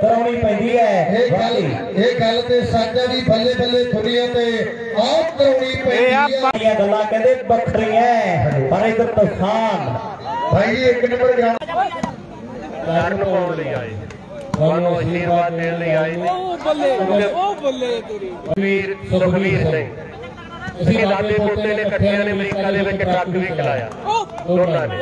ਕਰਾਉਣੀ ਪੈਂਦੀ ਹੈ। ਇਹ ਗੱਲ ਇਹ ਗੱਲ ਤੇ ਸੱਚ ਹੈ ਵੀ ਬੱਲੇ ਬੱਲੇ ਦੁਨੀਆ ਤੇ ਆਪ ਕਰਾਉਣੀ ਪੈਂਦੀ ਹੈ ਇਹ ਗੱਲਾਂ ਕਹਿੰਦੇ ਵੱਖਰੀਆਂ ਪਰ ਇਧਰ ਤੂਫਾਨ ਭਾਈ ਇੱਕ ਨੰਬਰ ਗਿਆ ਲੜਨ ਪਾਉਣ ਲਈ ਆਏ? ਤੁਹਾਨੂੰ ਆਸ਼ੀਰਵਾਦ ਦੇਣ ਲਈ ਆਏ। ਨੇ ਉਹ ਬੱਲੇ ਉਹ ਬੱਲੇ ਤੇਰੀ। ਵੀਰ ਸੁਖਵੀਰ ਸਿੰਘ। ਅਸੀਂ ਲਾਲੇ ਪੋਤੇ ਨੇ ਇਕੱਠਿਆਂ ਨੇ ਅਮਰੀਕਾ ਦੇ ਵਿੱਚ ਟਰੱਕ ਵੀ ਚਲਾਇਆ। ਦੋਨਾਂ ਨੇ।